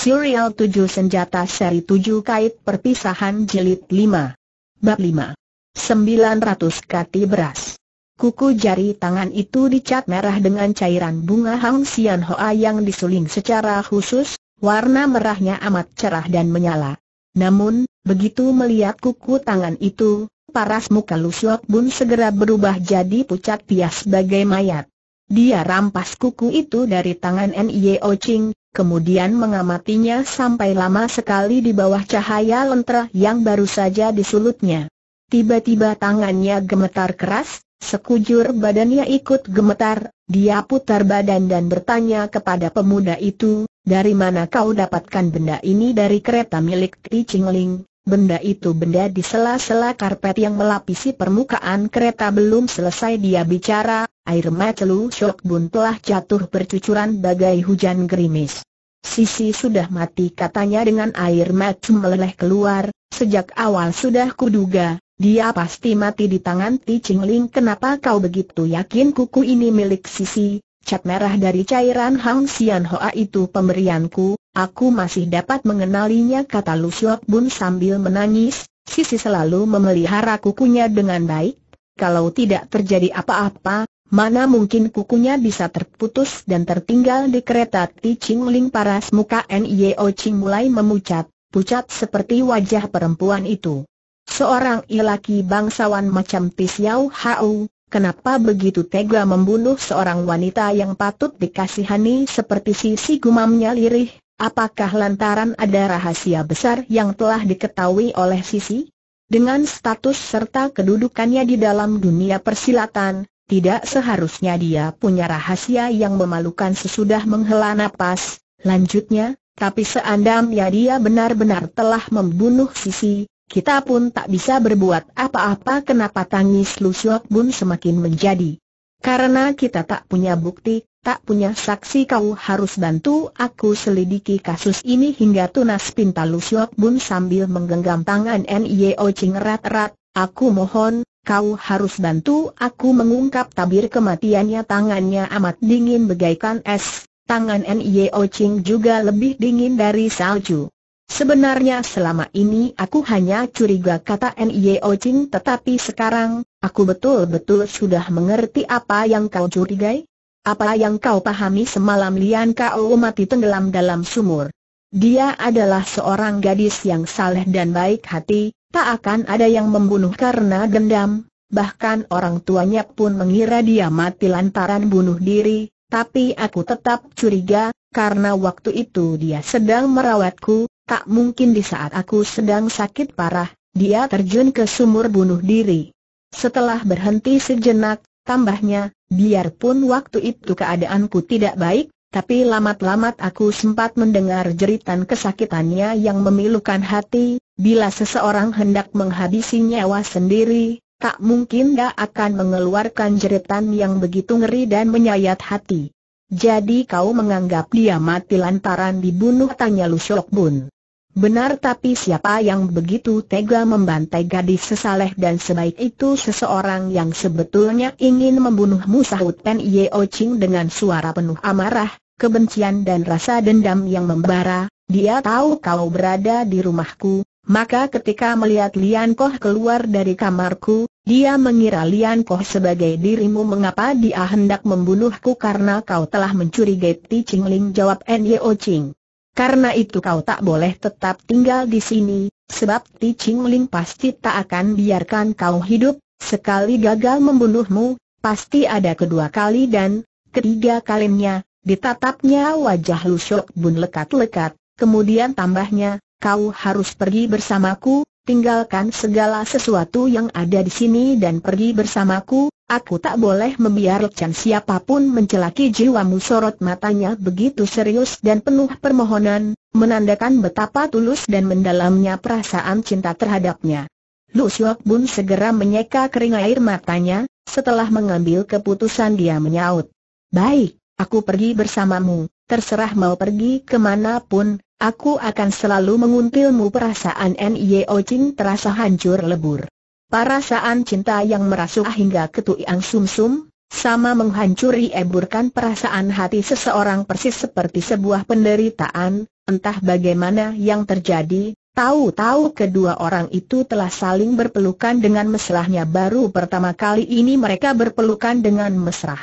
Serial 7 Senjata Seri 7 Kait Perpisahan Jilid 5 Bab 5 900 kati beras Kuku jari tangan itu dicat merah dengan cairan bunga Hang Sian Hoa yang disuling secara khusus, warna merahnya amat cerah dan menyala. Namun, begitu melihat kuku tangan itu, paras muka Lu Siok Bun segera berubah jadi pucat pias bagai mayat. Dia rampas kuku itu dari tangan N.I.O. Ching, kemudian mengamatinya sampai lama sekali di bawah cahaya lentera yang baru saja disulutnya. Tiba-tiba tangannya gemetar keras, sekujur badannya ikut gemetar, dia putar badan dan bertanya kepada pemuda itu, dari mana kau dapatkan benda ini dari kereta milik Ti Chingling? Benda itu benda di sela-sela karpet yang melapisi permukaan kereta belum selesai dia bicara, air mata Lu Shok Bun telah jatuh bercucuran bagai hujan gerimis. Sisi sudah mati katanya dengan air mata meleleh keluar, sejak awal sudah kuduga, dia pasti mati di tangan Ti Ling. kenapa kau begitu yakin kuku ini milik Sisi? Cat merah dari cairan Hang Xian Hoa itu pemberianku, aku masih dapat mengenalinya kata Lu Shok Bun sambil menangis, Sisi selalu memelihara kukunya dengan baik, kalau tidak terjadi apa-apa, Mana mungkin kukunya bisa terputus dan tertinggal di kereta Ti Ching Ling paras muka N.I.O. Ching mulai memucat, pucat seperti wajah perempuan itu. Seorang ilaki bangsawan macam Ti Xiao Hao, kenapa begitu tega membunuh seorang wanita yang patut dikasihani seperti si gumamnya lirih, apakah lantaran ada rahasia besar yang telah diketahui oleh Sisi? Dengan status serta kedudukannya di dalam dunia persilatan, tidak seharusnya dia punya rahasia yang memalukan sesudah menghela napas. Lanjutnya, tapi seandainya dia benar-benar telah membunuh Sisi, kita pun tak bisa berbuat apa-apa kenapa tangis Lu Siok Bun semakin menjadi. Karena kita tak punya bukti, tak punya saksi kau harus bantu aku selidiki kasus ini hingga tunas pinta Lu Bun sambil menggenggam tangan N.I.O. Ching erat-erat, aku mohon, kau harus bantu aku mengungkap tabir kematiannya tangannya amat dingin bagaikan es, tangan N.I.O. Ching juga lebih dingin dari salju. Sebenarnya selama ini aku hanya curiga kata N.I.O. Ching tetapi sekarang, aku betul-betul sudah mengerti apa yang kau curigai? Apa yang kau pahami semalam Lian Kau mati tenggelam dalam sumur? Dia adalah seorang gadis yang saleh dan baik hati, Tak akan ada yang membunuh karena dendam, bahkan orang tuanya pun mengira dia mati lantaran bunuh diri, tapi aku tetap curiga, karena waktu itu dia sedang merawatku, tak mungkin di saat aku sedang sakit parah, dia terjun ke sumur bunuh diri. Setelah berhenti sejenak, tambahnya, biarpun waktu itu keadaanku tidak baik, tapi lamat-lamat aku sempat mendengar jeritan kesakitannya yang memilukan hati, Bila seseorang hendak menghabisi nyawa sendiri, tak mungkin dia akan mengeluarkan jeritan yang begitu ngeri dan menyayat hati. Jadi kau menganggap dia mati lantaran dibunuh tanya Lu Bun. Benar tapi siapa yang begitu tega membantai gadis sesaleh dan sebaik itu seseorang yang sebetulnya ingin membunuhmu sahut Pen Yeo Ching dengan suara penuh amarah, kebencian dan rasa dendam yang membara, dia tahu kau berada di rumahku, maka ketika melihat Lian Koh keluar dari kamarku, dia mengira Lian Koh sebagai dirimu mengapa dia hendak membunuhku karena kau telah mencurigai Ti Ching Ling jawab N.Y.O. Ching. Karena itu kau tak boleh tetap tinggal di sini, sebab Ti Ching Ling pasti tak akan biarkan kau hidup, sekali gagal membunuhmu, pasti ada kedua kali dan ketiga kalinya, ditatapnya wajah Lu Shok Bun lekat-lekat, kemudian tambahnya, kau harus pergi bersamaku, tinggalkan segala sesuatu yang ada di sini dan pergi bersamaku, aku tak boleh membiarkan siapa pun mencelaki jiwamu sorot matanya begitu serius dan penuh permohonan, menandakan betapa tulus dan mendalamnya perasaan cinta terhadapnya. Lu Syok Bun segera menyeka kering air matanya, setelah mengambil keputusan dia menyaut. Baik, aku pergi bersamamu, terserah mau pergi ke mana pun, Aku akan selalu menguntilmu perasaan N.I.O. Ching terasa hancur lebur. Perasaan cinta yang merasuk hingga ke tuiang sumsum, sama menghancuri eburkan perasaan hati seseorang persis seperti sebuah penderitaan, entah bagaimana yang terjadi, tahu-tahu kedua orang itu telah saling berpelukan dengan mesrahnya baru pertama kali ini mereka berpelukan dengan mesra.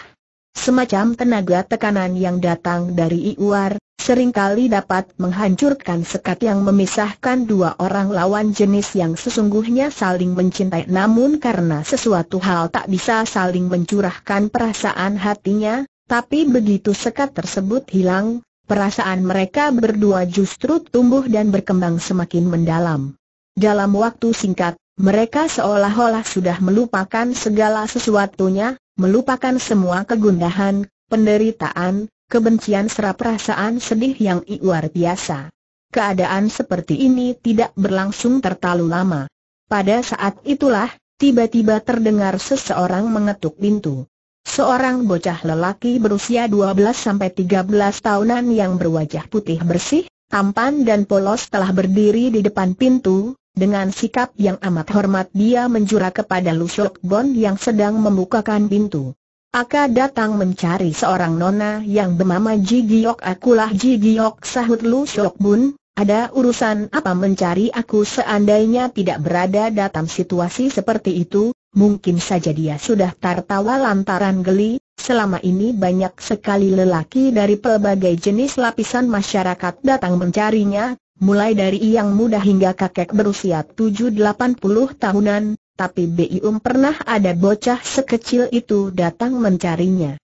Semacam tenaga tekanan yang datang dari Iwar, sering kali dapat menghancurkan sekat yang memisahkan dua orang lawan jenis yang sesungguhnya saling mencintai namun karena sesuatu hal tak bisa saling mencurahkan perasaan hatinya, tapi begitu sekat tersebut hilang, perasaan mereka berdua justru tumbuh dan berkembang semakin mendalam. Dalam waktu singkat, mereka seolah-olah sudah melupakan segala sesuatunya, melupakan semua kegundahan, penderitaan, kebencian serta perasaan sedih yang luar biasa. Keadaan seperti ini tidak berlangsung terlalu lama. Pada saat itulah, tiba-tiba terdengar seseorang mengetuk pintu. Seorang bocah lelaki berusia 12-13 tahunan yang berwajah putih bersih, tampan dan polos telah berdiri di depan pintu, dengan sikap yang amat hormat dia menjura kepada Lu Shok Bon yang sedang membukakan pintu. Aka datang mencari seorang nona yang bernama Ji Giok. Akulah Ji Giok sahut Lu Shok Bun, ada urusan apa mencari aku? Seandainya tidak berada dalam situasi seperti itu, mungkin saja dia sudah tertawa lantaran geli, selama ini banyak sekali lelaki dari pelbagai jenis lapisan masyarakat datang mencarinya, mulai dari yang muda hingga kakek berusia 7-80 tahunan, tapi Bium pernah ada bocah sekecil itu datang mencarinya.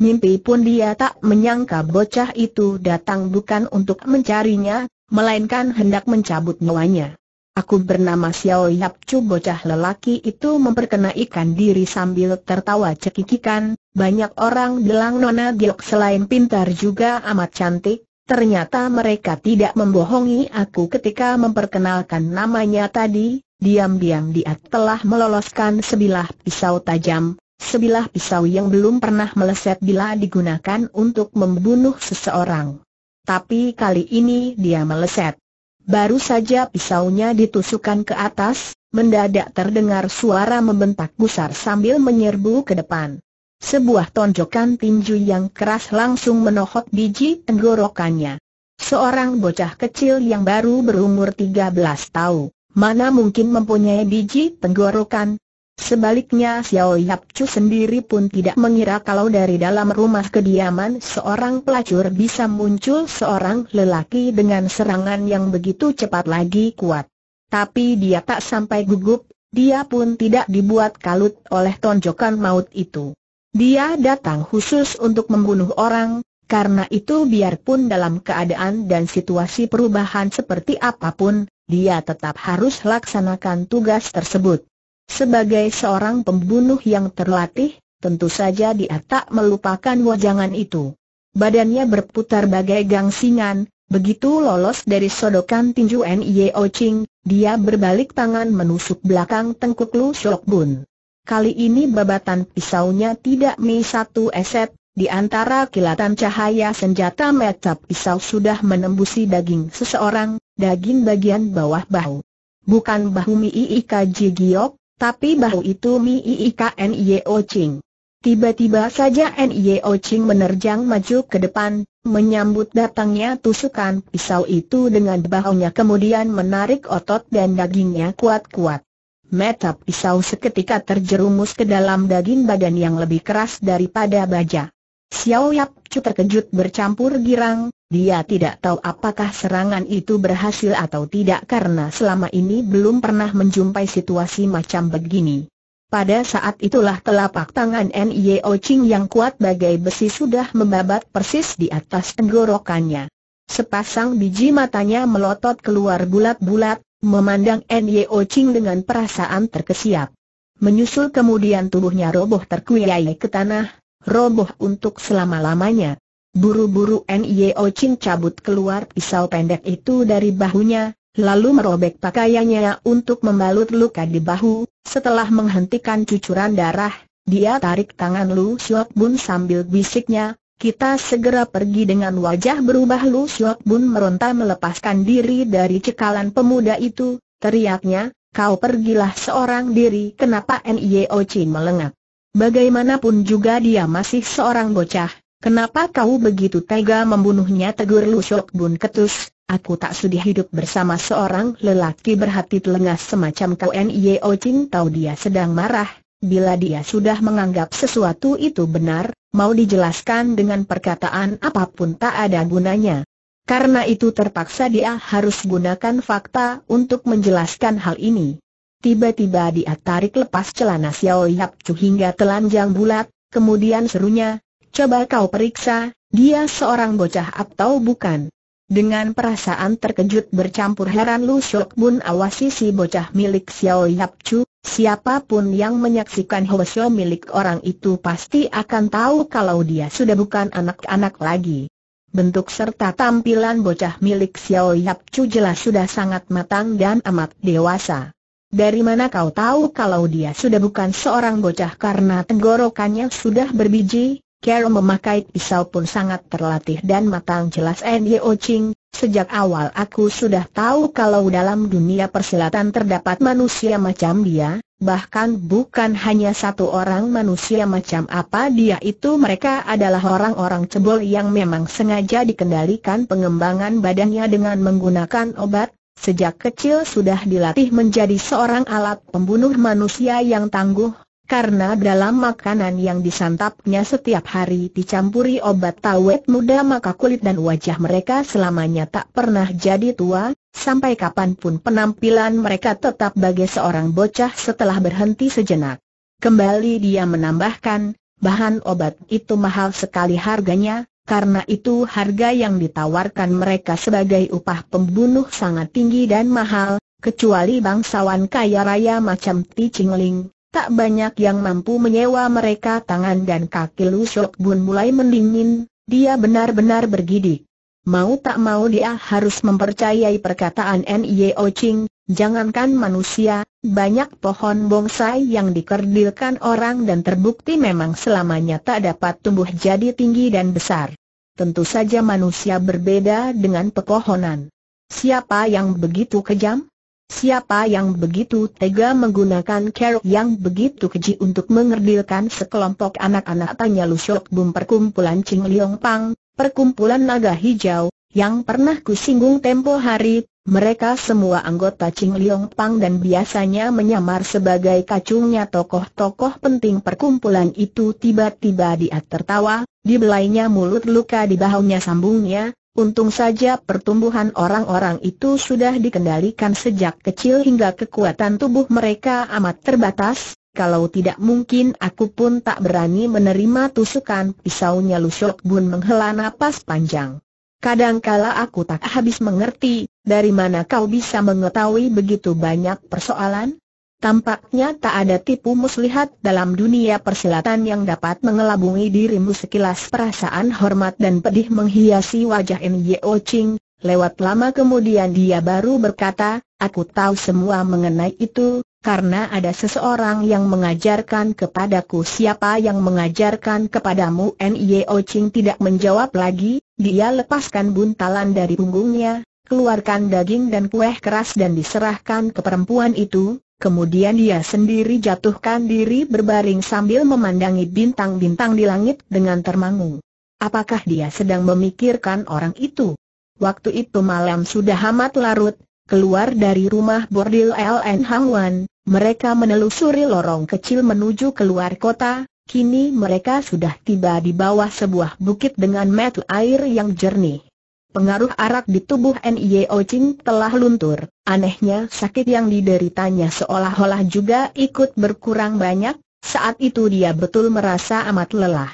Mimpi pun dia tak menyangka bocah itu datang bukan untuk mencarinya, melainkan hendak mencabut nyawanya. Aku bernama Xiao Yap Chu bocah lelaki itu memperkenaikan diri sambil tertawa cekikikan, banyak orang bilang Nona Giok selain pintar juga amat cantik, ternyata mereka tidak membohongi aku ketika memperkenalkan namanya tadi, Diam-diam dia telah meloloskan sebilah pisau tajam, sebilah pisau yang belum pernah meleset bila digunakan untuk membunuh seseorang. Tapi kali ini dia meleset. Baru saja pisaunya ditusukkan ke atas, mendadak terdengar suara membentak gusar sambil menyerbu ke depan. Sebuah tonjokan tinju yang keras langsung menohok biji tenggorokannya. Seorang bocah kecil yang baru berumur 13 tahun mana mungkin mempunyai biji tenggorokan. Sebaliknya Xiao Yap Chu sendiri pun tidak mengira kalau dari dalam rumah kediaman seorang pelacur bisa muncul seorang lelaki dengan serangan yang begitu cepat lagi kuat. Tapi dia tak sampai gugup, dia pun tidak dibuat kalut oleh tonjokan maut itu. Dia datang khusus untuk membunuh orang, karena itu biarpun dalam keadaan dan situasi perubahan seperti apa pun, dia tetap harus laksanakan tugas tersebut. Sebagai seorang pembunuh yang terlatih, tentu saja dia tak melupakan wajangan itu. Badannya berputar bagai gangsingan, begitu lolos dari sodokan tinju N.I.O. Ching, dia berbalik tangan menusuk belakang tengkuk Lu Shok Bun. Kali ini babatan pisaunya tidak mi satu eset, di antara kilatan cahaya senjata mata pisau sudah menembusi daging seseorang, daging bagian bawah bahu. Bukan bahu Mi Ika Giok, tapi bahu itu Mi Ika N.I.O. Ching. Tiba-tiba saja N.I.O. Ching menerjang maju ke depan, menyambut datangnya tusukan pisau itu dengan bahunya kemudian menarik otot dan dagingnya kuat-kuat. Mata pisau seketika terjerumus ke dalam daging badan yang lebih keras daripada baja. Xiao Yap Chu terkejut bercampur girang, dia tidak tahu apakah serangan itu berhasil atau tidak karena selama ini belum pernah menjumpai situasi macam begini. Pada saat itulah telapak tangan N.I.O. Ching yang kuat bagai besi sudah membabat persis di atas tenggorokannya. Sepasang biji matanya melotot keluar bulat-bulat, memandang N.I.O. Ching dengan perasaan terkesiap. Menyusul kemudian tubuhnya roboh terkuiai ke tanah, roboh untuk selama-lamanya. Buru-buru N.I.O. Chin cabut keluar pisau pendek itu dari bahunya, lalu merobek pakaiannya untuk membalut luka di bahu, setelah menghentikan cucuran darah, dia tarik tangan Lu Syok Bun sambil bisiknya, kita segera pergi dengan wajah berubah Lu Syok Bun meronta melepaskan diri dari cekalan pemuda itu, teriaknya, kau pergilah seorang diri kenapa N.I.O. Chin melengak. Bagaimanapun juga dia masih seorang bocah, kenapa kau begitu tega membunuhnya? tegur Lu Shok Bun ketus, aku tak sudi hidup bersama seorang lelaki berhati telengas semacam kau. Nio Ching tahu dia sedang marah, bila dia sudah menganggap sesuatu itu benar, mau dijelaskan dengan perkataan apa pun tak ada gunanya. Karena itu terpaksa dia harus gunakan fakta untuk menjelaskan hal ini. Tiba-tiba dia tarik lepas celana Xiao Yap Chu hingga telanjang bulat, kemudian serunya, coba kau periksa, dia seorang bocah atau bukan. Dengan perasaan terkejut bercampur heran Lu Shok Bun awasi si bocah milik Xiao Yap Chu, siapa pun yang menyaksikan Hwasyo milik orang itu pasti akan tahu kalau dia sudah bukan anak-anak lagi. Bentuk serta tampilan bocah milik Xiao Yap Chu jelas sudah sangat matang dan amat dewasa. Dari mana kau tahu kalau dia sudah bukan seorang bocah karena tenggorokannya sudah berbiji? Carol memakai pisau pun sangat terlatih dan matang jelas N.Y.O. Ching, sejak awal aku sudah tahu kalau dalam dunia persilatan terdapat manusia macam dia, bahkan bukan hanya satu orang manusia macam apa dia itu mereka adalah orang-orang cebol yang memang sengaja dikendalikan pengembangan badannya dengan menggunakan obat, sejak kecil sudah dilatih menjadi seorang alat pembunuh manusia yang tangguh, karena dalam makanan yang disantapnya setiap hari dicampuri obat tawet muda maka kulit dan wajah mereka selamanya tak pernah jadi tua, Sampai kapan pun penampilan mereka tetap bagai seorang bocah setelah berhenti sejenak. Kembali dia menambahkan, bahan obat itu mahal sekali harganya, karena itu harga yang ditawarkan mereka sebagai upah pembunuh sangat tinggi dan mahal, kecuali bangsawan kaya raya macam Ti Chingling, tak banyak yang mampu menyewa mereka tangan dan kaki Lu Shok Bun mulai mendingin, dia benar-benar bergidik. Mau tak mau dia harus mempercayai perkataan N.I.O. Ching, jangankan manusia, banyak pohon bonsai yang dikerdilkan orang dan terbukti memang selamanya tak dapat tumbuh jadi tinggi dan besar. Tentu saja manusia berbeda dengan pepohonan. Siapa yang begitu kejam? Siapa yang begitu tega menggunakan kerok yang begitu keji untuk mengerdilkan sekelompok anak-anak? Tanya Lusyok Bum perkumpulan Ching Liong Pang, perkumpulan naga hijau, yang pernah kusinggung tempo hari, mereka semua anggota Ching Liong Pang dan biasanya menyamar sebagai kacungnya tokoh-tokoh penting. Perkumpulan itu tiba-tiba dia tertawa, dibelainya mulut luka di bahunya sambungnya, untung saja pertumbuhan orang-orang itu sudah dikendalikan sejak kecil hingga kekuatan tubuh mereka amat terbatas, kalau tidak mungkin aku pun tak berani menerima tusukan pisaunya Lusyok Bun menghela napas panjang. Kadangkala aku tak habis mengerti, dari mana kau bisa mengetahui begitu banyak persoalan? Tampaknya tak ada tipu muslihat dalam dunia persilatan yang dapat mengelabungi dirimu sekilas perasaan hormat dan pedih menghiasi wajah N.Y.O. Ching, lewat lama kemudian dia baru berkata, aku tahu semua mengenai itu, karena ada seseorang yang mengajarkan kepadaku siapa yang mengajarkan kepadamu N.I.O. Ching tidak menjawab lagi, dia lepaskan buntalan dari punggungnya, keluarkan daging dan kue keras dan diserahkan ke perempuan itu, kemudian dia sendiri jatuhkan diri berbaring sambil memandangi bintang-bintang di langit dengan termangu. Apakah dia sedang memikirkan orang itu? Waktu itu malam sudah amat larut, keluar dari rumah bordil LN Hangwan, mereka menelusuri lorong kecil menuju keluar kota, kini mereka sudah tiba di bawah sebuah bukit dengan mata air yang jernih. Pengaruh arak di tubuh N.I.O. Ching telah luntur, anehnya sakit yang dideritanya seolah-olah juga ikut berkurang banyak, saat itu dia betul merasa amat lelah.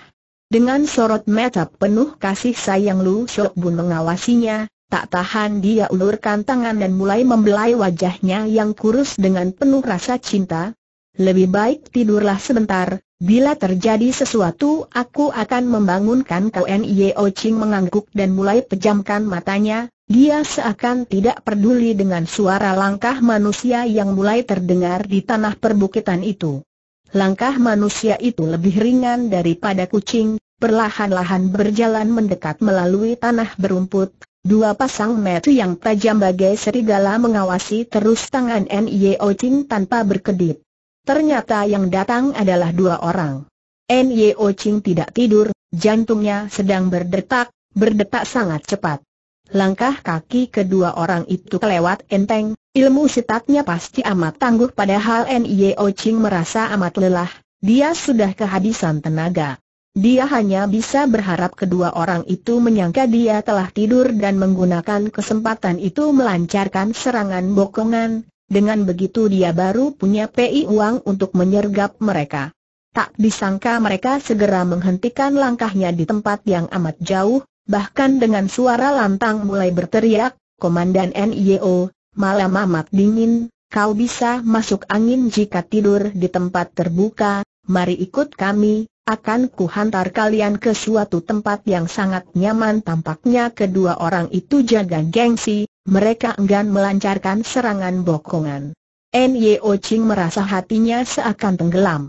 Dengan sorot mata penuh kasih sayang Lu Shok Bun mengawasinya, Tak tahan dia ulurkan tangan dan mulai membelai wajahnya yang kurus dengan penuh rasa cinta. Lebih baik tidurlah sebentar, bila terjadi sesuatu aku akan membangunkan kau N.I.O. Ching mengangguk dan mulai pejamkan matanya, dia seakan tidak peduli dengan suara langkah manusia yang mulai terdengar di tanah perbukitan itu. Langkah manusia itu lebih ringan daripada kucing, perlahan-lahan berjalan mendekat melalui tanah berumput, Dua pasang mata yang tajam bagai serigala mengawasi terus tangan N.I.O. Ching tanpa berkedip. Ternyata yang datang adalah dua orang. N.Y.O. Ching tidak tidur, jantungnya sedang berdetak, berdetak sangat cepat. Langkah kaki kedua orang itu kelewat enteng, ilmu sitatnya pasti amat tangguh padahal N.Y.O. Ching merasa amat lelah, dia sudah kehabisan tenaga. Dia hanya bisa berharap kedua orang itu menyangka dia telah tidur dan menggunakan kesempatan itu melancarkan serangan bokongan, dengan begitu dia baru punya PI uang untuk menyergap mereka. Tak disangka mereka segera menghentikan langkahnya di tempat yang amat jauh, bahkan dengan suara lantang mulai berteriak, Komandan NIO, malam amat dingin, kau bisa masuk angin jika tidur di tempat terbuka, mari ikut kami, akan kuhantar kalian ke suatu tempat yang sangat nyaman tampaknya kedua orang itu jaga gengsi, mereka enggan melancarkan serangan bokongan. N.Y.O. Ching merasa hatinya seakan tenggelam.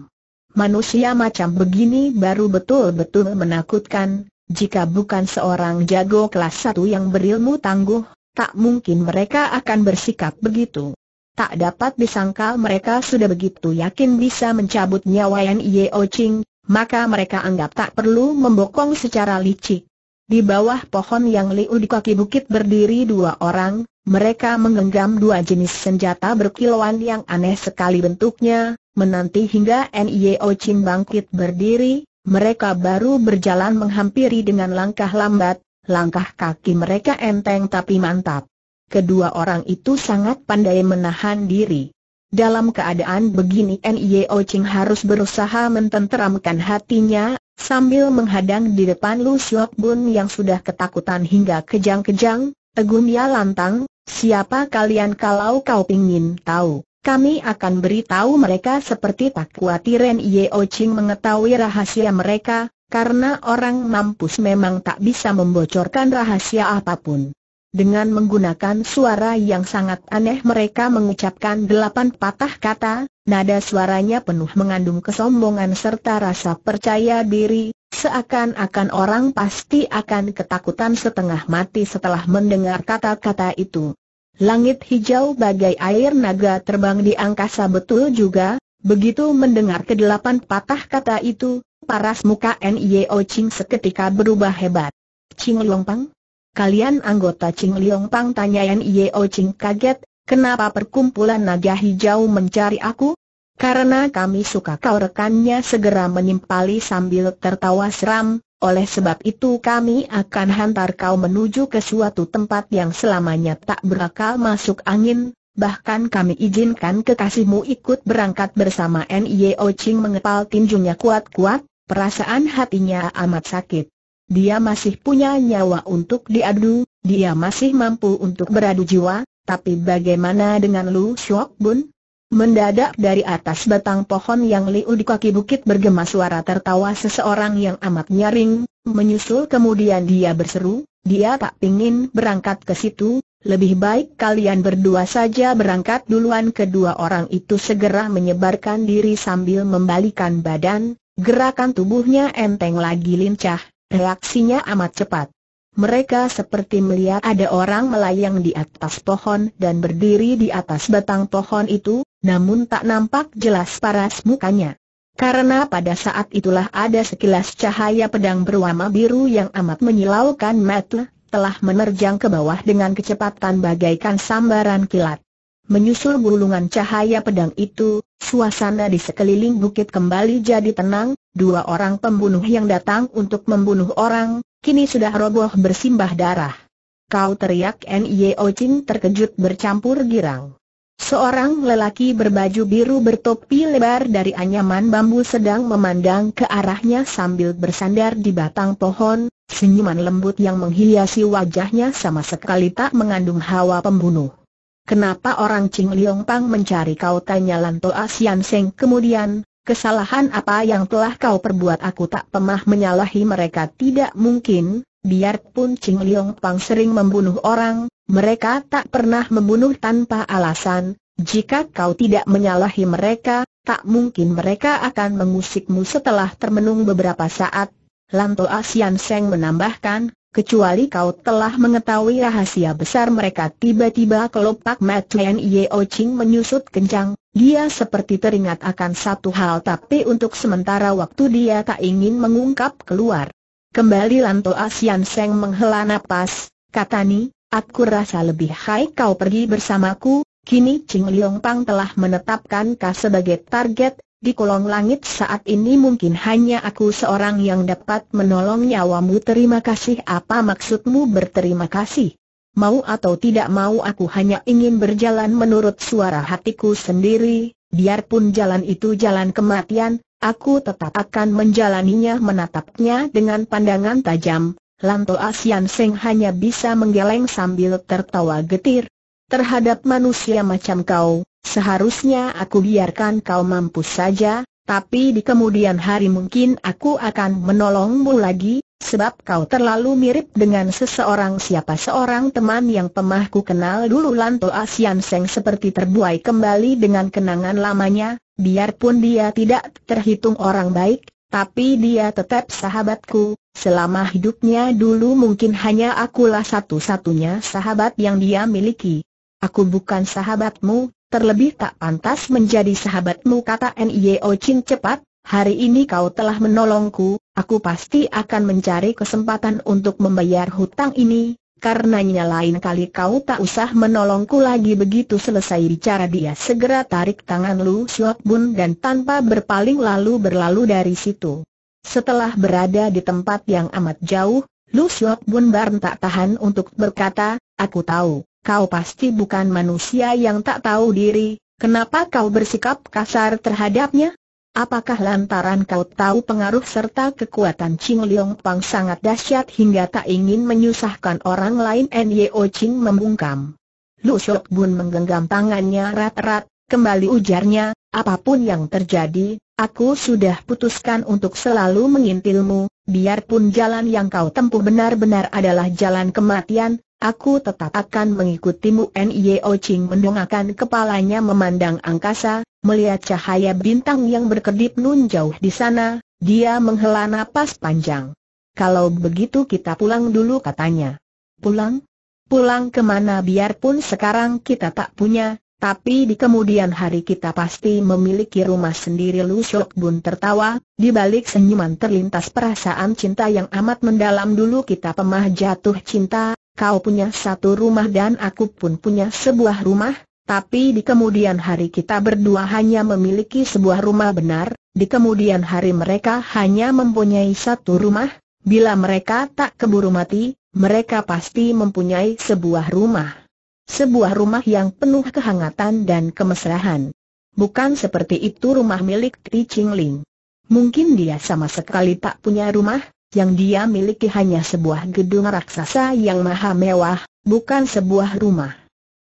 Manusia macam begini baru betul-betul menakutkan, jika bukan seorang jago kelas satu yang berilmu tangguh, tak mungkin mereka akan bersikap begitu. Tak dapat disangkal mereka sudah begitu yakin bisa mencabut nyawa Ye Ching, maka mereka anggap tak perlu membokong secara licik. Di bawah pohon yang liu di kaki bukit berdiri dua orang, mereka menggenggam dua jenis senjata berkilauan yang aneh sekali bentuknya, Menanti hingga N.I.O. Chin bangkit berdiri, mereka baru berjalan menghampiri dengan langkah lambat, langkah kaki mereka enteng tapi mantap. Kedua orang itu sangat pandai menahan diri. Dalam keadaan begini N.I.O. Ching harus berusaha mententeramkan hatinya, sambil menghadang di depan Lu Siok Bun yang sudah ketakutan hingga kejang-kejang, tegumnya lantang, siapa kalian kalau kau ingin tahu? Kami akan beritahu mereka seperti tak khawatir Yeo Ching mengetahui rahasia mereka, karena orang mampus memang tak bisa membocorkan rahasia apa pun. Dengan menggunakan suara yang sangat aneh mereka mengucapkan delapan patah kata, nada suaranya penuh mengandung kesombongan serta rasa percaya diri, seakan-akan orang pasti akan ketakutan setengah mati setelah mendengar kata-kata itu. Langit hijau bagai air naga terbang di angkasa betul juga, begitu mendengar kedelapan patah kata itu, paras muka N.I.O. Ching seketika berubah hebat. Ching Liong Pang? Kalian anggota Ching Liong Pang tanya N.I.O. Ching kaget, kenapa perkumpulan naga hijau mencari aku? Karena kami suka kau rekannya segera menimpali sambil tertawa seram, oleh sebab itu kami akan hantar kau menuju ke suatu tempat yang selamanya tak berakal masuk angin, bahkan kami izinkan kekasihmu ikut berangkat bersama N.I.O. Ching mengepal tinjunya kuat-kuat, perasaan hatinya amat sakit. Dia masih punya nyawa untuk diadu, dia masih mampu untuk beradu jiwa, tapi bagaimana dengan Lu Shok Bun? Mendadak dari atas batang pohon yang liu di kaki bukit bergema suara tertawa seseorang yang amat nyaring, menyusul kemudian dia berseru, dia tak pingin berangkat ke situ, lebih baik kalian berdua saja berangkat duluan kedua orang itu segera menyebarkan diri sambil membalikan badan, gerakan tubuhnya enteng lagi lincah, reaksinya amat cepat. Mereka seperti melihat ada orang melayang di atas pohon dan berdiri di atas batang pohon itu, namun tak nampak jelas paras mukanya. Karena pada saat itulah ada sekilas cahaya pedang berwarna biru yang amat menyilaukan mata, telah menerjang ke bawah dengan kecepatan bagaikan sambaran kilat. Menyusul gulungan cahaya pedang itu, suasana di sekeliling bukit kembali jadi tenang, dua orang pembunuh yang datang untuk membunuh orang, kini sudah roboh bersimbah darah. Kau teriak N.I.O. Chin terkejut bercampur girang. Seorang lelaki berbaju biru bertopi lebar dari anyaman bambu sedang memandang ke arahnya sambil bersandar di batang pohon, senyuman lembut yang menghiasi wajahnya sama sekali tak mengandung hawa pembunuh. Kenapa orang Ching Liong Pang mencari kau tanya Lanto Asian Seng kemudian, Kesalahan apa yang telah kau perbuat? Aku tak pernah menyalahi mereka. Tidak mungkin, biarpun Ching Liong Pang sering membunuh orang, mereka tak pernah membunuh tanpa alasan, jika kau tidak menyalahi mereka, tak mungkin mereka akan mengusikmu. Setelah termenung beberapa saat. Lanto Asian Seng menambahkan, kecuali kau telah mengetahui rahasia besar mereka tiba-tiba kelopak mata Yeo Ching menyusut kencang, dia seperti teringat akan satu hal tapi untuk sementara waktu dia tak ingin mengungkap keluar. Kembali Lanto Asian Seng menghela napas, kata Ni, aku rasa lebih baik kau pergi bersamaku, kini Ching Liong Pang telah menetapkan kau sebagai target, di kolong langit saat ini mungkin hanya aku seorang yang dapat menolong nyawamu terima kasih apa maksudmu berterima kasih? Mau atau tidak mau aku hanya ingin berjalan menurut suara hatiku sendiri, biarpun jalan itu jalan kematian, aku tetap akan menjalaninya menatapnya dengan pandangan tajam. Lanto Asian Seng hanya bisa menggeleng sambil tertawa getir. Terhadap manusia macam kau, Seharusnya aku biarkan kau mampus saja, tapi di kemudian hari mungkin aku akan menolongmu lagi, sebab kau terlalu mirip dengan seseorang siapa seorang teman yang pemah ku kenal dulu Lanto Asian Seng seperti terbuai kembali dengan kenangan lamanya, biarpun dia tidak terhitung orang baik, tapi dia tetap sahabatku, selama hidupnya dulu mungkin hanya akulah satu-satunya sahabat yang dia miliki. Aku bukan sahabatmu, terlebih tak pantas menjadi sahabatmu kata N.I.O. Chin cepat, hari ini kau telah menolongku, aku pasti akan mencari kesempatan untuk membayar hutang ini, karenanya lain kali kau tak usah menolongku lagi begitu selesai bicara dia segera tarik tangan Lu Siok Bun dan tanpa berpaling lalu berlalu dari situ. Setelah berada di tempat yang amat jauh, Lu Siok Bun bar tak tahan untuk berkata, aku tahu, kau pasti bukan manusia yang tak tahu diri, kenapa kau bersikap kasar terhadapnya? Apakah lantaran kau tahu pengaruh serta kekuatan Ching Leong Pang sangat dahsyat hingga tak ingin menyusahkan orang lain N.Y.O. Ching membungkam. Lu Shok Bun menggenggam tangannya rat-rat, kembali ujarnya, apa pun yang terjadi, aku sudah putuskan untuk selalu mengintilmu, biarpun jalan yang kau tempuh benar-benar adalah jalan kematian, Aku tetap akan mengikutimu N.I.O. Ching mendongakkan kepalanya memandang angkasa, melihat cahaya bintang yang berkedip nun jauh di sana, dia menghela napas panjang. Kalau begitu kita pulang dulu katanya. Pulang? Pulang ke mana biarpun sekarang kita tak punya, tapi di kemudian hari kita pasti memiliki rumah sendiri Lu Shok Bun tertawa, di balik senyuman terlintas perasaan cinta yang amat mendalam dulu kita pemah jatuh cinta, kau punya satu rumah dan aku pun punya sebuah rumah, tapi di kemudian hari kita berdua hanya memiliki sebuah rumah benar, di kemudian hari mereka hanya mempunyai satu rumah, bila mereka tak keburu mati, mereka pasti mempunyai sebuah rumah. Sebuah rumah yang penuh kehangatan dan kemesraan. Bukan seperti itu rumah milik Ti Ching Ling. Mungkin dia sama sekali tak punya rumah, yang dia miliki hanya sebuah gedung raksasa yang maha mewah, bukan sebuah rumah.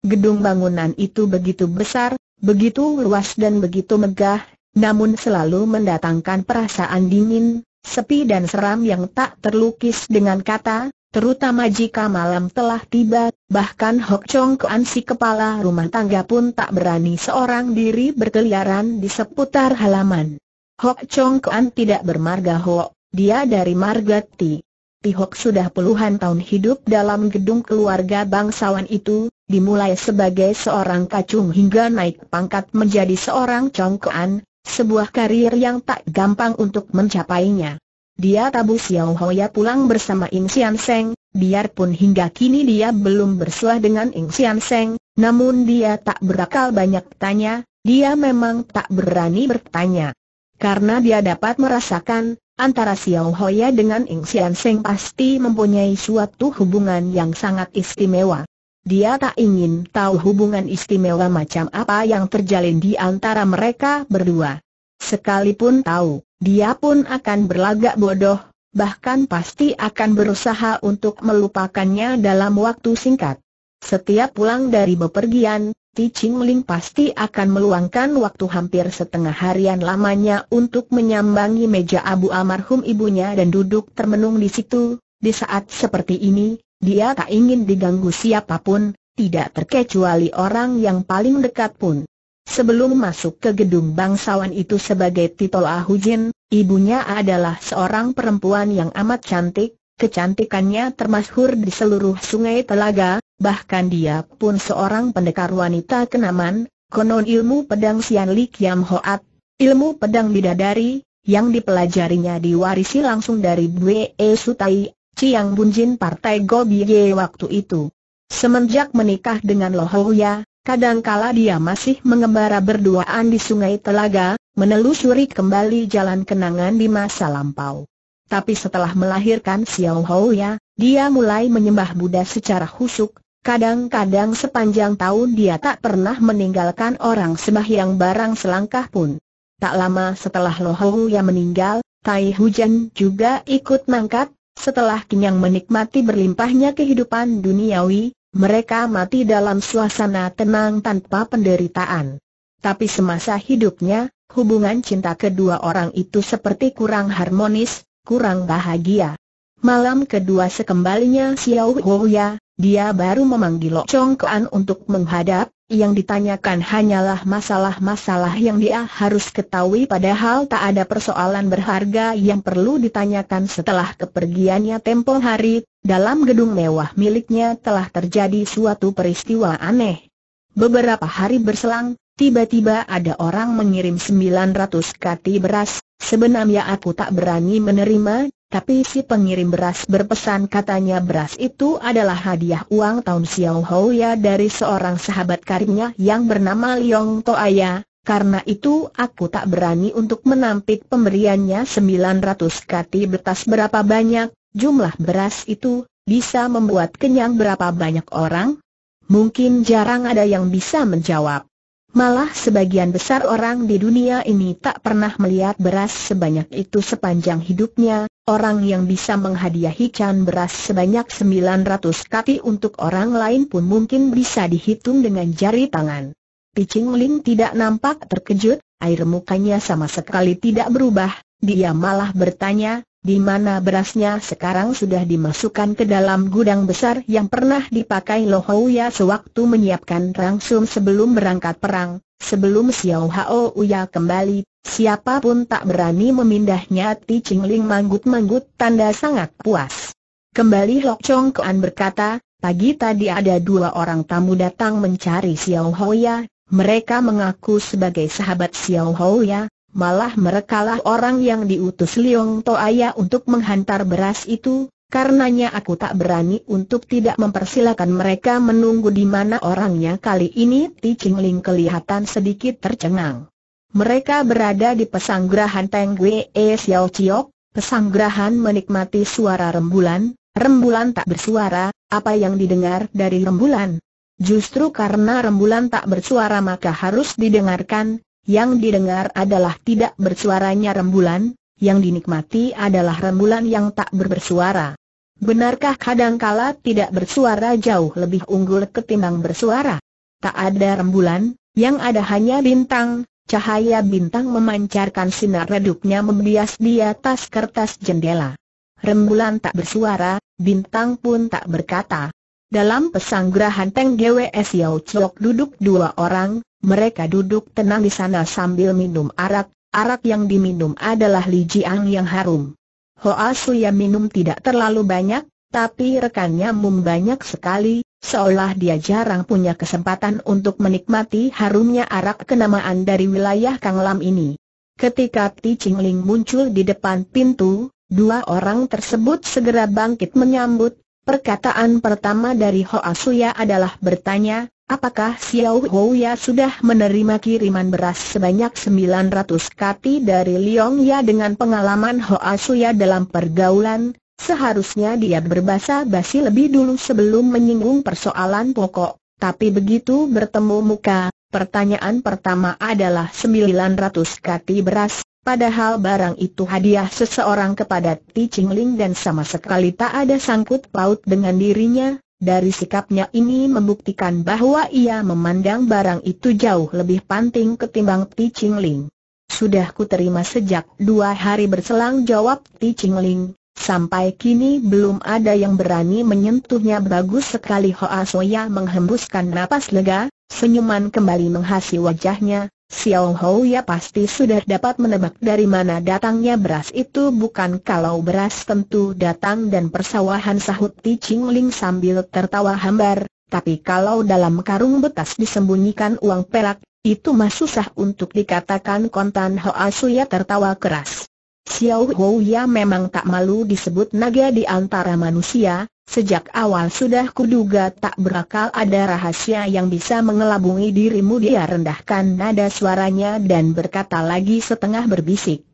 Gedung bangunan itu begitu besar, begitu luas dan begitu megah, namun selalu mendatangkan perasaan dingin, sepi dan seram yang tak terlukis dengan kata, terutama jika malam telah tiba, bahkan Hok Chong Kuan si kepala rumah tangga pun tak berani seorang diri berkeliaran di seputar halaman. Hok Chong Kuan tidak bermarga Hok, dia dari Margati. Tihok sudah puluhan tahun hidup dalam gedung keluarga bangsawan itu, dimulai sebagai seorang kacung hingga naik pangkat menjadi seorang congkoan, sebuah karir yang tak gampang untuk mencapainya. Dia tabu Xiao Hoya pulang bersama Ing Sian Seng, biarpun hingga kini dia belum bersuah dengan Ing Sian Seng, namun dia tak berakal banyak tanya, dia memang tak berani bertanya. Karena dia dapat merasakan, antara Xiao Hoya dengan Ing Sian Seng pasti mempunyai suatu hubungan yang sangat istimewa. Dia tak ingin tahu hubungan istimewa macam apa yang terjalin di antara mereka berdua. Sekalipun tahu, dia pun akan berlagak bodoh, bahkan pasti akan berusaha untuk melupakannya dalam waktu singkat. Setiap pulang dari bepergian, Ti Ching Ling pasti akan meluangkan waktu hampir setengah harian lamanya untuk menyambangi meja abu almarhum ibunya dan duduk termenung di situ. Di saat seperti ini, dia tak ingin diganggu siapa pun, tidak terkecuali orang yang paling dekat pun. Sebelum masuk ke gedung bangsawan itu sebagai titol Ahujin, ibunya adalah seorang perempuan yang amat cantik, kecantikannya termasyhur di seluruh sungai telaga, bahkan dia pun seorang pendekar wanita kenaman, konon ilmu pedang Sian Li Kiam Hoat, ilmu pedang bidadari, yang dipelajarinya diwarisi langsung dari Bwe E Sutai, Chiang Bunjin Partai Gobiye waktu itu. Semenjak menikah dengan Lohoya, kadangkala dia masih mengembara berduaan di sungai telaga, menelusuri kembali jalan kenangan di masa lampau. Tapi setelah melahirkan Xiao Hoya, dia mulai menyembah Buddha secara husuk, Kadang-kadang sepanjang tahun dia tak pernah meninggalkan orang sembahyang barang selangkah pun. Tak lama setelah Lohou yang meninggal, Tai Hujan juga ikut mangkat, setelah kenyang menikmati berlimpahnya kehidupan duniawi, mereka mati dalam suasana tenang tanpa penderitaan. Tapi semasa hidupnya, hubungan cinta kedua orang itu seperti kurang harmonis, kurang bahagia. Malam kedua sekembalinya Xiao Huya, dia baru memanggil Lok Chong Kean untuk menghadap, yang ditanyakan hanyalah masalah-masalah yang dia harus ketahui padahal tak ada persoalan berharga yang perlu ditanyakan setelah kepergiannya tempo hari, dalam gedung mewah miliknya telah terjadi suatu peristiwa aneh. Beberapa hari berselang, tiba-tiba ada orang mengirim 900 kati beras, sebenarnya aku tak berani menerima, tapi si pengirim beras berpesan katanya beras itu adalah hadiah uang tahun Xiao ya dari seorang sahabat karibnya yang bernama Liong Toaya, karena itu aku tak berani untuk menampik pemberiannya 900 kati betas berapa banyak, jumlah beras itu, bisa membuat kenyang berapa banyak orang? Mungkin jarang ada yang bisa menjawab. Malah sebagian besar orang di dunia ini tak pernah melihat beras sebanyak itu sepanjang hidupnya, orang yang bisa menghadiahi can beras sebanyak 900 kati untuk orang lain pun mungkin bisa dihitung dengan jari tangan. Picing Ling tidak nampak terkejut, air mukanya sama sekali tidak berubah, dia malah bertanya, di mana berasnya? Sekarang sudah dimasukkan ke dalam gudang besar yang pernah dipakai Lohouya sewaktu menyiapkan rangsum sebelum berangkat perang, sebelum Xiao Hao Uya kembali, siapa pun tak berani memindahnya Ti Ching manggut-manggut tanda sangat puas. Kembali Lok Chong Kean berkata, pagi tadi ada dua orang tamu datang mencari Xiao Hoya, mereka mengaku sebagai sahabat Xiao Hoya, malah merekalah orang yang diutus Liong Toaya untuk menghantar beras itu, karenanya aku tak berani untuk tidak mempersilakan mereka menunggu di mana orangnya kali ini Ti Ching Ling kelihatan sedikit tercengang. Mereka berada di pesanggrahan Teng Wee Xiao Chiok, pesanggrahan menikmati suara rembulan, rembulan tak bersuara, apa yang didengar dari rembulan? Justru karena rembulan tak bersuara maka harus didengarkan, yang didengar adalah tidak bersuaranya rembulan, yang dinikmati adalah rembulan yang tak berbersuara. Benarkah kadangkala tidak bersuara jauh lebih unggul ketimbang bersuara? Tak ada rembulan, yang ada hanya bintang, cahaya bintang memancarkan sinar redupnya membias di atas kertas jendela. Rembulan tak bersuara, bintang pun tak berkata. Dalam pesanggrahan Teng GWS Yao Chok duduk dua orang, mereka duduk tenang di sana sambil minum arak, arak yang diminum adalah Li Jiang yang harum. Hoa Suya minum tidak terlalu banyak, tapi rekannya Mum banyak sekali, seolah dia jarang punya kesempatan untuk menikmati harumnya arak kenamaan dari wilayah Kang Lam ini. Ketika Ti Ching muncul di depan pintu, dua orang tersebut segera bangkit menyambut, perkataan pertama dari Hoa Suya adalah bertanya, Apakah Xiao Ya sudah menerima kiriman beras sebanyak 900 kati dari Liong Ya dengan pengalaman Hoa Suya dalam pergaulan? Seharusnya dia berbahasa basi lebih dulu sebelum menyinggung persoalan pokok, tapi begitu bertemu muka, pertanyaan pertama adalah 900 kati beras, padahal barang itu hadiah seseorang kepada Ti Ching Ling dan sama sekali tak ada sangkut paut dengan dirinya, dari sikapnya ini membuktikan bahwa ia memandang barang itu jauh lebih penting ketimbang Ti Ching Ling. Sudah ku terima sejak dua hari berselang jawab Ti Ching Ling, sampai kini belum ada yang berani menyentuhnya. Bagus sekali Hoa Soya menghembuskan napas lega, senyuman kembali menghasi wajahnya, Xiao Hou ya pasti sudah dapat menebak dari mana datangnya beras itu. Bukan kalau beras tentu datang dan persawahan sahut Ti Ching Ling sambil tertawa hambar, tapi kalau dalam karung bekas disembunyikan uang perak, itu mah susah untuk dikatakan kontan. Hoa Suya tertawa keras. Xiao Hou ya memang tak malu disebut naga di antara manusia, Sejak awal sudah kuduga tak berakal ada rahasia yang bisa mengelabungi dirimu dia rendahkan nada suaranya dan berkata lagi setengah berbisik.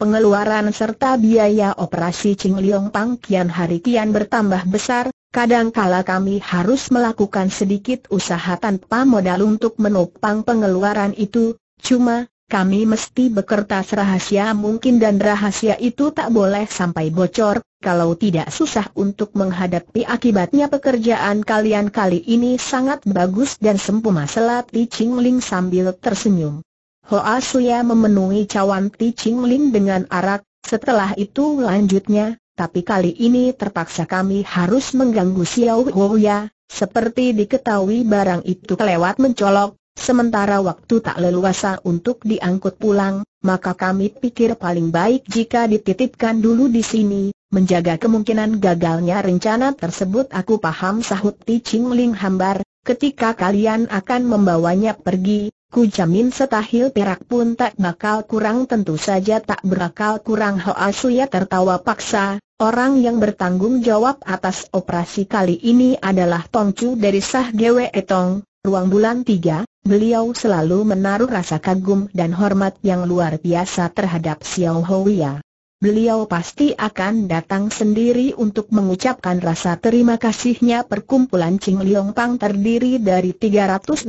Pengeluaran serta biaya operasi Ching Liong Pang kian hari kian bertambah besar, kadangkala kami harus melakukan sedikit usaha tanpa modal untuk menopang pengeluaran itu, cuma, kami mesti bekertas rahasia mungkin dan rahasia itu tak boleh sampai bocor, kalau tidak susah untuk menghadapi akibatnya. Pekerjaan kalian kali ini sangat bagus dan sempurna selat Ti Ching sambil tersenyum. Hoa Suya memenuhi cawan Ti Ching dengan arak, setelah itu lanjutnya, tapi kali ini terpaksa kami harus mengganggu Xiao Hoya, seperti diketahui barang itu kelewat mencolok, Sementara waktu tak leluasa untuk diangkut pulang, maka kami pikir paling baik jika dititipkan dulu di sini, menjaga kemungkinan gagalnya rencana tersebut. Aku paham sahut Ti Ching Ling hambar, ketika kalian akan membawanya pergi, ku jamin setahil perak pun tak bakal kurang. Tentu saja tak berakal kurang. Hoa Suya tertawa paksa, orang yang bertanggung jawab atas operasi kali ini adalah Tongcu dari Sah Gewe Etong, ruang bulan 3, Beliau selalu menaruh rasa kagum dan hormat yang luar biasa terhadap Xiao Houya. Beliau pasti akan datang sendiri untuk mengucapkan rasa terima kasihnya perkumpulan Ching Liong Pang terdiri dari 360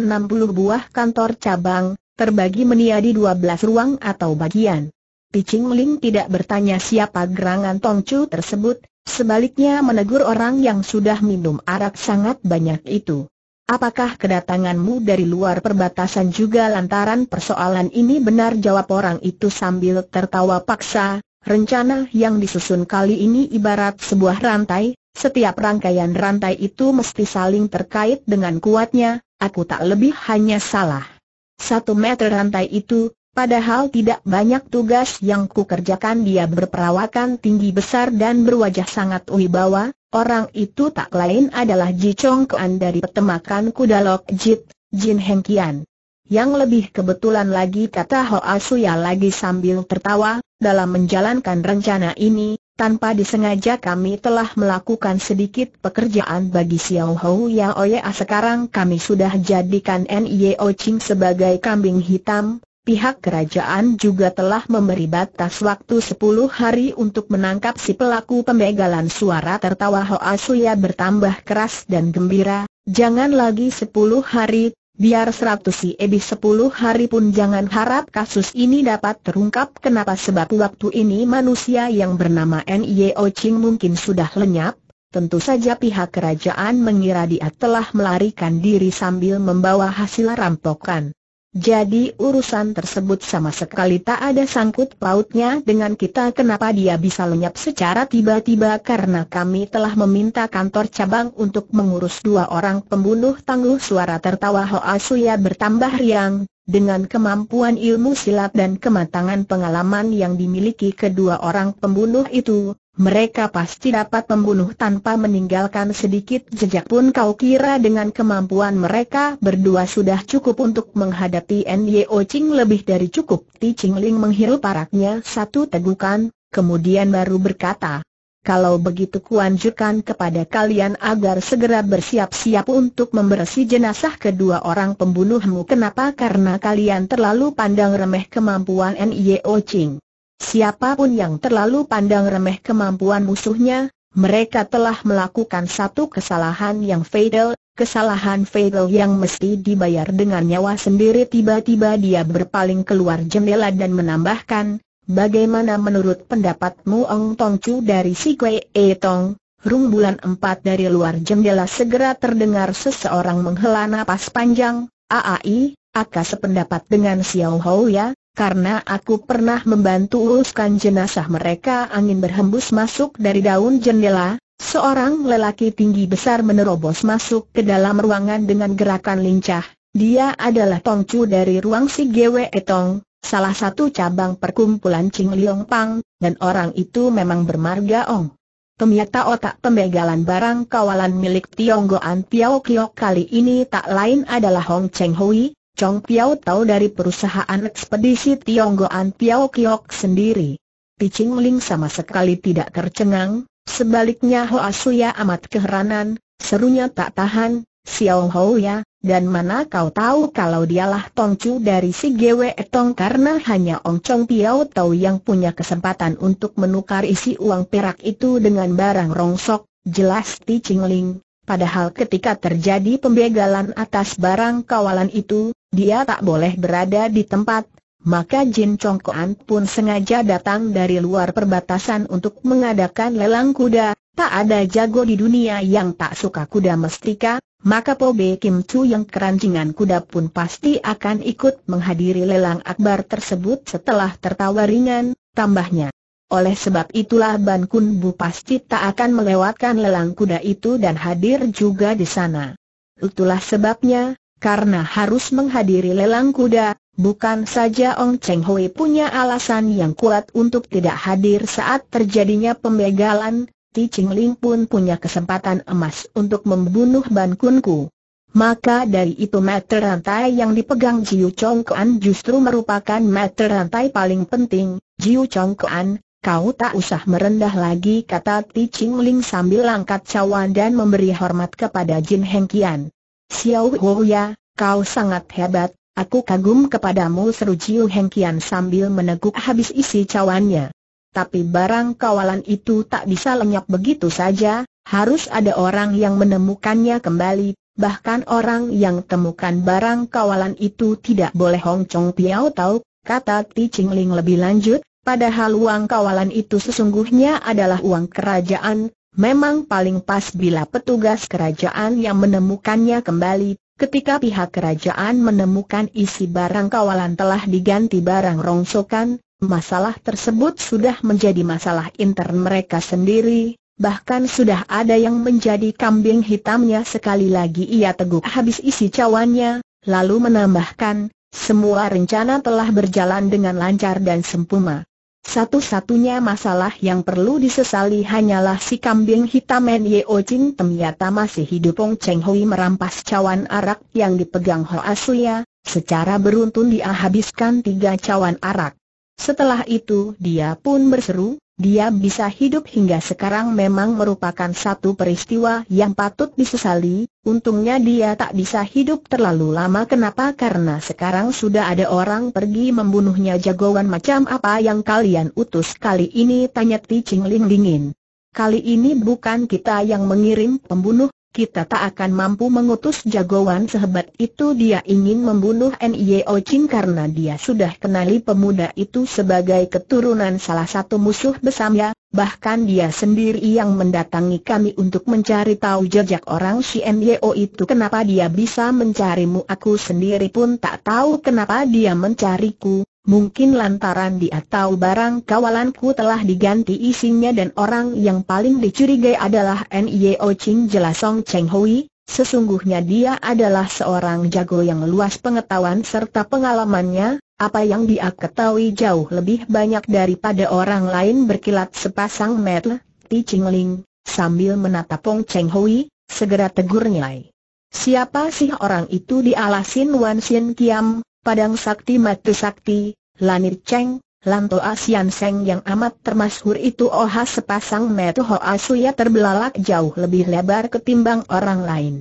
buah kantor cabang, terbagi meniadi 12 ruang atau bagian. Pi Ching Ling tidak bertanya siapa gerangan Tong Chu tersebut, sebaliknya menegur orang yang sudah minum arak sangat banyak itu. Apakah kedatanganmu dari luar perbatasan juga lantaran persoalan ini benar? Jawab orang itu sambil tertawa paksa, rencana yang disusun kali ini ibarat sebuah rantai, setiap rangkaian rantai itu mesti saling terkait dengan kuatnya, aku tak lebih hanya salah. Satu meter rantai itu, padahal tidak banyak tugas yang kukerjakan. Dia berperawakan tinggi besar dan berwajah sangat wibawa, Orang itu tak lain adalah Ji Chong Kuan dari petemakan Kudalok Jit, Jin Heng Kian. Yang lebih kebetulan lagi kata Hoa Suya lagi sambil tertawa, dalam menjalankan rencana ini, tanpa disengaja kami telah melakukan sedikit pekerjaan bagi Xiao Hou Yang Oye sekarang kami sudah jadikan N.I.O. Ching sebagai kambing hitam, Pihak kerajaan juga telah memberi batas waktu 10 hari untuk menangkap si pelaku pembegalan suara tertawa Hoa Suya bertambah keras dan gembira, jangan lagi 10 hari, biar 100 si Ebi 10 hari pun jangan harap kasus ini dapat terungkap kenapa sebab waktu ini manusia yang bernama N.I.O. Ching mungkin sudah lenyap, tentu saja pihak kerajaan mengira dia telah melarikan diri sambil membawa hasil rampokan. Jadi urusan tersebut sama sekali tak ada sangkut pautnya dengan kita kenapa dia bisa lenyap secara tiba-tiba karena kami telah meminta kantor cabang untuk mengurus dua orang pembunuh tangguh suara tertawa Hoa Suya bertambah riang, dengan kemampuan ilmu silat dan kematangan pengalaman yang dimiliki kedua orang pembunuh itu, mereka pasti dapat membunuh tanpa meninggalkan sedikit jejak pun kau kira dengan kemampuan mereka berdua sudah cukup untuk menghadapi N.Y.O. Ching lebih dari cukup. Ti Ching Ling menghirup araknya satu tegukan, kemudian baru berkata, kalau begitu kuanjurkan kepada kalian agar segera bersiap-siap untuk membersih jenazah kedua orang pembunuhmu. Kenapa? Karena kalian terlalu pandang remeh kemampuan N.Y.O. Ching. Siapa pun yang terlalu pandang remeh kemampuan musuhnya, mereka telah melakukan satu kesalahan yang fatal, kesalahan fatal yang mesti dibayar dengan nyawa sendiri. Tiba-tiba dia berpaling keluar jendela dan menambahkan, Bagaimana menurut pendapatmu Ong Tong Chu dari Si Kwe E Tong? Rung bulan empat dari luar jendela segera terdengar seseorang menghela napas panjang, AAI, Aka sependapat dengan Xiao Hou ya, karena aku pernah membantu uruskan jenazah mereka angin berhembus masuk dari daun jendela, seorang lelaki tinggi besar menerobos masuk ke dalam ruangan dengan gerakan lincah, Dia adalah Tongcu dari ruang si Gewe Etong, salah satu cabang perkumpulan Ching Liong Pang, dan orang itu memang bermarga Ong. Ternyata otak pembegalan barang kawalan milik Tionggoan Piao Kiok kali ini tak lain adalah Hong Cheng Hui, Chong Piao tahu dari perusahaan ekspedisi Tionggoan Piao Kiok sendiri. Piching Ling sama sekali tidak tercengang, sebaliknya Hoa Suya amat keheranan, serunya tak tahan, Xiao Hou ya, dan mana kau tahu kalau dialah Tongcu dari si Gwe Etong karena hanya Ong Chong Piao tahu yang punya kesempatan untuk menukar isi uang perak itu dengan barang rongsok, jelas Ti Chingling. Padahal ketika terjadi pembegalan atas barang kawalan itu, dia tak boleh berada di tempat, maka Jin Chong Koan pun sengaja datang dari luar perbatasan untuk mengadakan lelang kuda, tak ada jago di dunia yang tak suka kuda mestika, maka Po Kim Chu yang kerancingan kuda pun pasti akan ikut menghadiri lelang akbar tersebut setelah tertawa ringan, tambahnya. Oleh sebab itulah Ban Kun Bu pasti tak akan melewatkan lelang kuda itu dan hadir juga di sana. Itulah sebabnya, karena harus menghadiri lelang kuda, bukan saja Ong Cheng Hui punya alasan yang kuat untuk tidak hadir saat terjadinya pembegalan, Ti Ching Ling pun punya kesempatan emas untuk membunuh Ban Kunku. Maka dari itu meter rantai yang dipegang Jiu Chong Kuan justru merupakan meter rantai paling penting. Jiu Chong Kuan, kau tak usah merendah lagi kata Ti Ching sambil angkat cawan dan memberi hormat kepada Jin Heng Kian. Xiao ya, kau sangat hebat, aku kagum kepadamu seru Jiu Heng Kian sambil meneguk habis isi cawannya. Tapi barang kawalan itu tak bisa lenyap begitu saja, harus ada orang yang menemukannya kembali, bahkan orang yang temukan barang kawalan itu tidak boleh Hong Chong Piao tahu, kata Ti Ching Ling lebih lanjut, padahal uang kawalan itu sesungguhnya adalah uang kerajaan, memang paling pas bila petugas kerajaan yang menemukannya kembali, ketika pihak kerajaan menemukan isi barang kawalan telah diganti barang rongsokan, Masalah tersebut sudah menjadi masalah intern mereka sendiri, bahkan sudah ada yang menjadi kambing hitamnya sekali lagi ia teguk habis isi cawannya, lalu menambahkan, semua rencana telah berjalan dengan lancar dan sempurna. Satu-satunya masalah yang perlu disesali hanyalah si kambing hitam Yeo Ching ternyata masih hidup Ong Cheng Hui merampas cawan arak yang dipegang Hoa Suya, secara beruntun dia habiskan tiga cawan arak. Setelah itu dia pun berseru, dia bisa hidup hingga sekarang memang merupakan satu peristiwa yang patut disesali, untungnya dia tak bisa hidup terlalu lama. Kenapa? Karena sekarang sudah ada orang pergi membunuhnya. Jagoan macam apa yang kalian utus kali ini? Tanya Ti Ching Ling dingin. Kali ini bukan kita yang mengirim pembunuh, kita tak akan mampu mengutus jagoan sehebat itu dia ingin membunuh N.I.O. Ching karena dia sudah kenali pemuda itu sebagai keturunan salah satu musuh besamnya, bahkan dia sendiri yang mendatangi kami untuk mencari tahu jejak orang si N.I.O. itu kenapa dia bisa mencarimu aku sendiri pun tak tahu kenapa dia mencariku, Mungkin lantaran dia tahu barang kawalanku telah diganti isinya dan orang yang paling dicurigai adalah N.I.O. Ching jelas Song Cheng Hui, sesungguhnya dia adalah seorang jago yang luas pengetahuan serta pengalamannya, apa yang dia ketahui jauh lebih banyak daripada orang lain berkilat sepasang mata, Ti Ching Ling, sambil menatap Pong Cheng Hui, segera tegurnya. Siapa sih orang itu dialasin Wan Sin Kiam, Padang Sakti Matu Sakti, Lanir Cheng, Lanto Asian Seng yang amat termasyhur itu oha sepasang metu Hoa Suya terbelalak jauh lebih lebar ketimbang orang lain.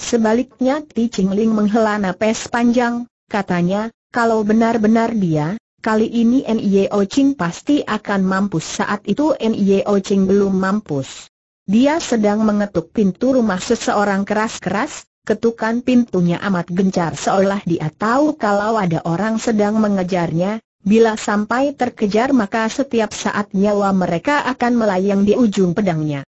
Sebaliknya Ti Ching Ling menghela napas panjang, katanya, kalau benar-benar dia, kali ini N.I.O. Ching pasti akan mampus saat itu N.I.O. Ching belum mampus. Dia sedang mengetuk pintu rumah seseorang keras-keras, Ketukan pintunya amat gencar seolah dia tahu kalau ada orang sedang mengejarnya, bila sampai terkejar maka setiap saat nyawa mereka akan melayang di ujung pedangnya.